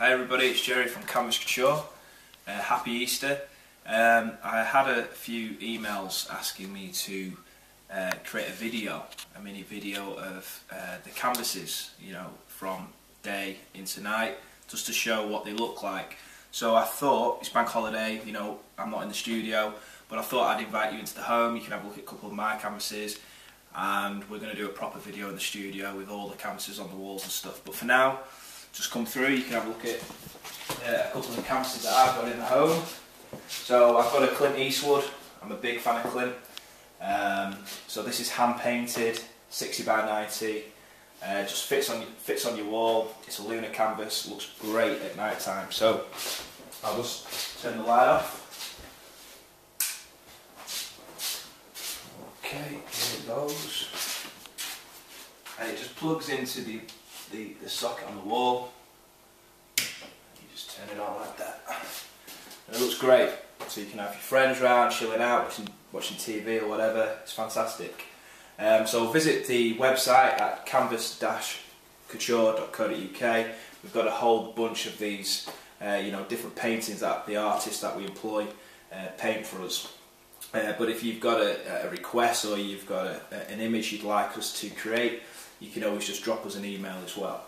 Hi everybody, it's Gerry from Canvas Couture. Uh, happy Easter. Um, I had a few emails asking me to uh, create a video, a mini video of uh, the canvases, you know, from day into night, just to show what they look like. So I thought, it's bank holiday, you know, I'm not in the studio, but I thought I'd invite you into the home, you can have a look at a couple of my canvases, and we're going to do a proper video in the studio with all the canvases on the walls and stuff. But for now, just come through, you can have a look at uh, a couple of canvases that I've got in the home. So I've got a Clint Eastwood, I'm a big fan of Clint. Um, so this is hand painted, 60 by 90. Uh, just fits on fits on your wall. It's a LUNA canvas. Looks great at night time. So I'll just turn the light off. Okay, here it goes. And it just plugs into the, the, the socket on the wall. You just turn it on like that. And it looks great. So you can have your friends round, chilling out, watching, watching TV or whatever. It's fantastic. Um, so visit the website at canvas-couture.co.uk. We've got a whole bunch of these, uh, you know, different paintings that the artists that we employ uh, paint for us. Uh, but if you've got a, a request or you've got a, an image you'd like us to create, you can always just drop us an email as well.